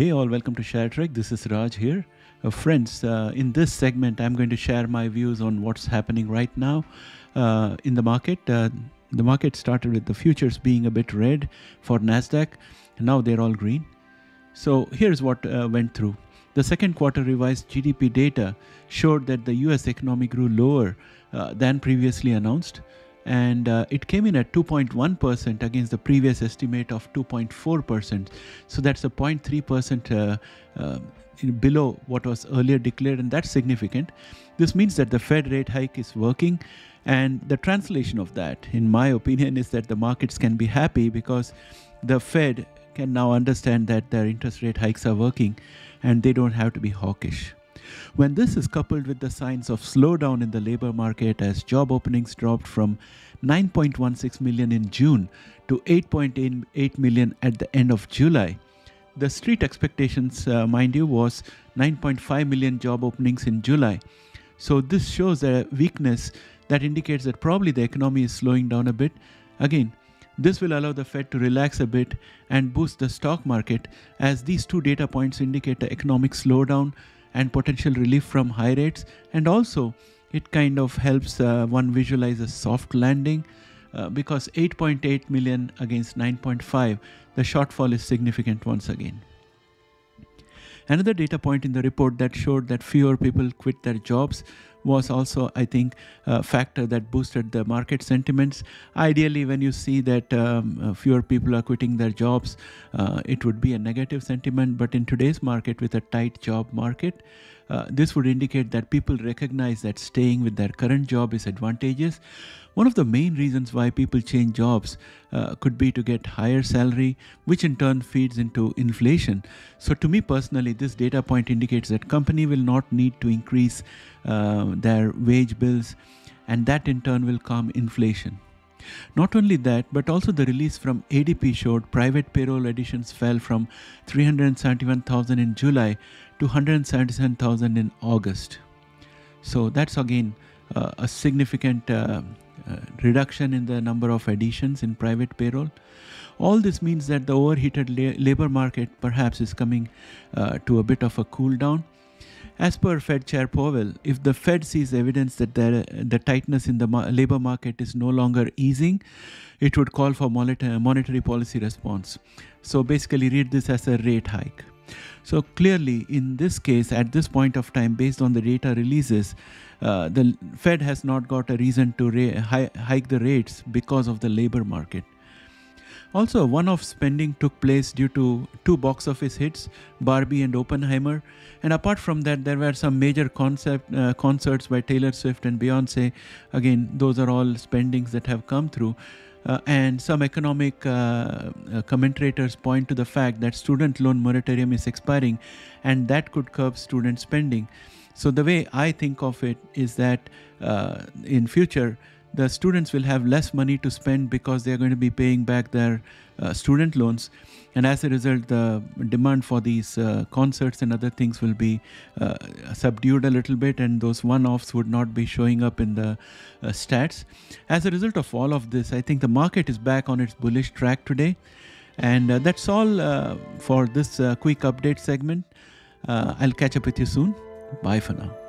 Hey, all, welcome to Share Trek. This is Raj here. Uh, friends, uh, in this segment, I'm going to share my views on what's happening right now uh, in the market. Uh, the market started with the futures being a bit red for NASDAQ, now they're all green. So here's what uh, went through. The second quarter revised GDP data showed that the US economy grew lower uh, than previously announced and uh, it came in at 2.1% against the previous estimate of 2.4%. So that's a 0.3% uh, uh, below what was earlier declared, and that's significant. This means that the Fed rate hike is working, and the translation of that, in my opinion, is that the markets can be happy because the Fed can now understand that their interest rate hikes are working and they don't have to be hawkish. When this is coupled with the signs of slowdown in the labor market as job openings dropped from 9.16 million in June to 8.8 million at the end of July, the street expectations, uh, mind you, was 9.5 million job openings in July. So this shows a weakness that indicates that probably the economy is slowing down a bit. Again, this will allow the Fed to relax a bit and boost the stock market as these two data points indicate an economic slowdown and potential relief from high rates. And also, it kind of helps uh, one visualize a soft landing uh, because 8.8 million against 9.5, the shortfall is significant once again. Another data point in the report that showed that fewer people quit their jobs was also, I think, a factor that boosted the market sentiments. Ideally, when you see that um, fewer people are quitting their jobs, uh, it would be a negative sentiment. But in today's market, with a tight job market, uh, this would indicate that people recognize that staying with their current job is advantageous. One of the main reasons why people change jobs uh, could be to get higher salary, which in turn feeds into inflation. So, to me personally, this data point indicates that company will not need to increase uh, their wage bills, and that in turn will calm inflation. Not only that, but also the release from ADP showed private payroll additions fell from 371,000 in July to 177,000 in August. So that's again uh, a significant uh, uh, reduction in the number of additions in private payroll. All this means that the overheated la- labor market perhaps is coming uh, to a bit of a cool down. As per Fed Chair Powell, if the Fed sees evidence that the, the tightness in the ma- labor market is no longer easing, it would call for monetary policy response. So basically, read this as a rate hike. So clearly, in this case, at this point of time, based on the data releases, uh, the Fed has not got a reason to ra- hi- hike the rates because of the labor market. Also, one off spending took place due to two box office hits, Barbie and Oppenheimer. And apart from that, there were some major concept uh, concerts by Taylor Swift and Beyonce. Again, those are all spendings that have come through. Uh, and some economic uh, uh, commentators point to the fact that student loan moratorium is expiring and that could curb student spending so the way i think of it is that uh, in future the students will have less money to spend because they are going to be paying back their uh, student loans. And as a result the demand for these uh, concerts and other things will be uh, subdued a little bit and those one-offs would not be showing up in the uh, stats. As a result of all of this i think the market is back on its bullish track today. And uh, that's all uh, for this quick update segment. I'll catch up with you soon. Bye for now